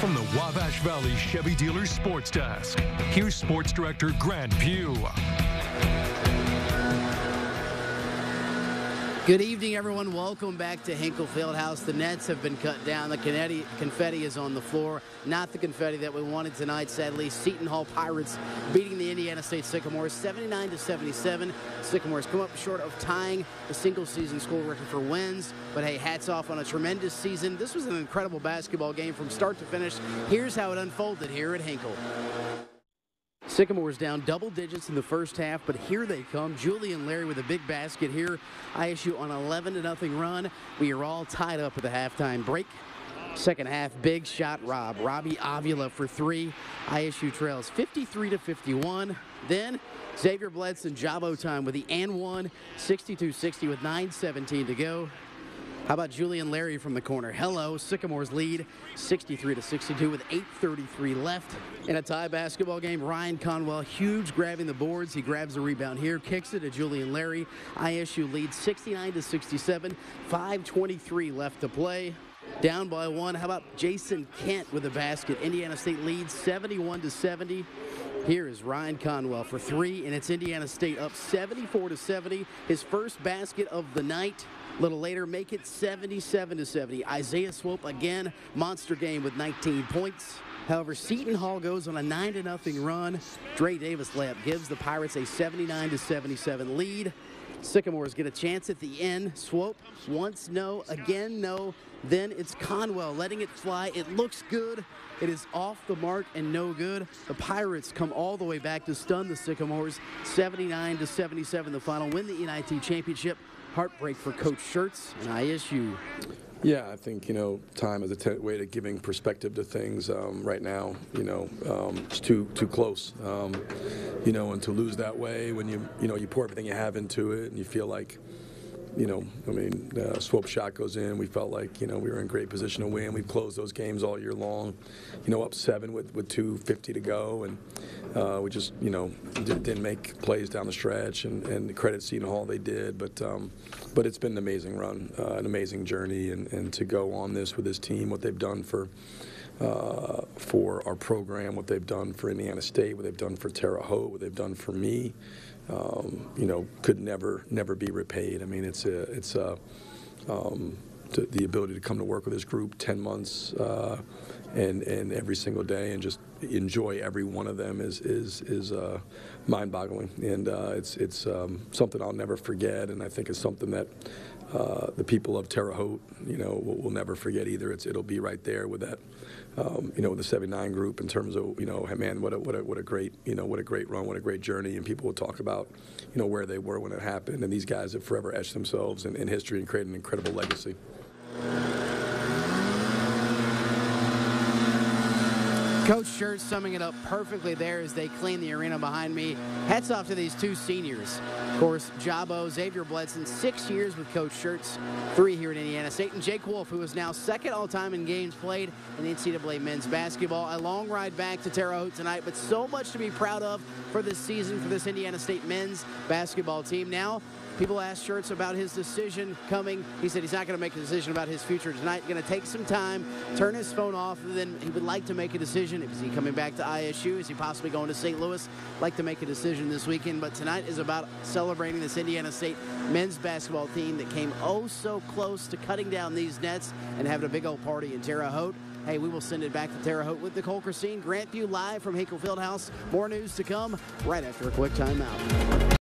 From the Wabash Valley Chevy Dealers Sports Desk, here's Sports Director Grant Pugh. Good evening, everyone. Welcome back to Hinkle Fieldhouse. The nets have been cut down. The confetti, confetti is on the floor. Not the confetti that we wanted tonight, sadly. Seton Hall Pirates beating the Indiana State Sycamores 79 to 77. Sycamores come up short of tying the single season school record for wins. But hey, hats off on a tremendous season. This was an incredible basketball game from start to finish. Here's how it unfolded here at Hinkle. Sycamore's down double digits in the first half, but here they come. Julian Larry with a big basket here. ISU on 11 to nothing run. We are all tied up at the halftime break. Second half, big shot, Rob. Robbie Avila for three. ISU trails 53 to 51. Then Xavier Bledson, Jabo time with the and one, 62-60 with 9:17 to go. How about Julian Larry from the corner? Hello, Sycamores lead 63 to 62 with 8:33 left in a tie basketball game. Ryan Conwell, huge grabbing the boards. He grabs the rebound here, kicks it to Julian Larry. ISU leads 69 to 67. 5:23 left to play. Down by one. How about Jayson Kent with a basket? Indiana State leads 71 to 70. Here is Ryan Conwell for three, and it's Indiana State up 74 to 70. His first basket of the night. A little later, make it 77 to 70. Isaiah Swope again, monster game with 19 points. However, Seton Hall goes on a 9 to nothing run. Dre Davis layup gives the Pirates a 79 to 77 lead. Sycamores get a chance at the end. Swope once no, again no. Then it's Conwell letting it fly. It looks good. It is off the mark and no good. The Pirates come all the way back to stun the Sycamores. 79 to 77 the final. Win the NIT championship. Heartbreak for Coach Schertz and ISU. Yeah, I think you know time is a way to giving perspective to things. Um, right now, you know, um, it's too too close. Um, you know, and to lose that way when you you know you pour everything you have into it and you feel like you know, I mean, uh, swope shot goes in. We felt like, you know, we were in great position to win. We've closed those games all year long, you know, up seven with, with 2.50 to go. And uh, we just, you know, did, not make plays down the stretch. And, and the credit Seton Hall, they did. But um, but it's been an amazing run, uh, an amazing journey. And, and to go on this with this team, what they've done for uh, for our program, what they've done for Indiana State, what they've done for Terre Haute, what they've done for me um, you know, could never never be repaid. I mean, it's a it's a um, to, the ability to come to work with this group 10 months uh, and and every single day and just enjoy every one of them is is is uh, mind-boggling and uh, it's it's um, something I'll never forget and I think it's something that uh, the people of Terre Haute you know will, will, never forget either. It's it'll be right there with that um, you know the 79 group in terms of you know man what a, what a, what a great you know what a great run what a great journey. And people will talk about you know where they were when it happened. And these guys have forever etched themselves in, in history and created an incredible legacy. Coach Schertz summing it up perfectly there as they clean the arena behind me. Hats off to these two seniors. Of course, Jabo, Xavier Bledson, six years with Coach Schertz, three here at Indiana State, and Jake Wolf, who is now second all-time in games played in NCAA men's basketball. A long ride back to Terre Haute tonight, but so much to be proud of for this season for this Indiana State men's basketball team. Now, People asked Schertz about his decision coming. He said he's not going to make a decision about his future tonight. Going to take some time, turn his phone off, and then he would like to make a decision. Is he coming back to ISU? Is he possibly going to St. Louis? Like to make a decision this weekend. But tonight is about celebrating this Indiana State men's basketball team that came oh so close to cutting down these nets and having a big old party in Terre Haute. Hey, we will send it back to Terre Haute with Nicole Christine. Grant Pugh live from Hinkle Fieldhouse. More news to come right after a quick timeout.